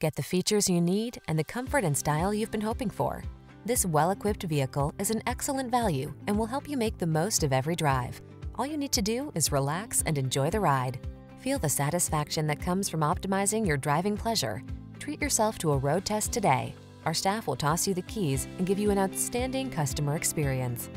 Get the features you need and the comfort and style you've been hoping for. This well-equipped vehicle is an excellent value and will help you make the most of every drive. All you need to do is relax and enjoy the ride. Feel the satisfaction that comes from optimizing your driving pleasure. Treat yourself to a road test today. Our staff will toss you the keys and give you an outstanding customer experience.